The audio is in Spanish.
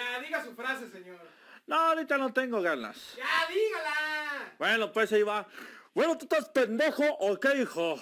Ya, diga su frase, señor. No, ahorita no tengo ganas. Ya, dígala. Bueno, pues ahí va. Bueno, ¿tú estás pendejo o qué, hijo?